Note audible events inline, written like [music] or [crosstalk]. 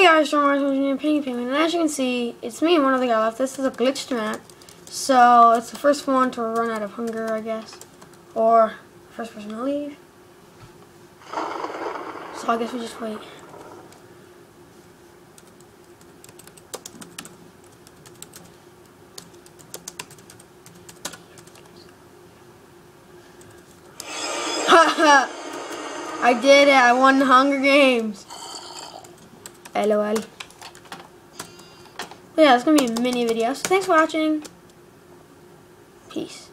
Hey guys, Storm Mars Engineer Penny Penguin, and as you can see, it's me and one other guy left. This is a glitched map, so it's the first one to run out of hunger, I guess, or first person to leave. So I guess we just wait. [laughs] I did it. I won the Hunger Games. LOL. But yeah, it's going to be a mini video. So thanks for watching. Peace.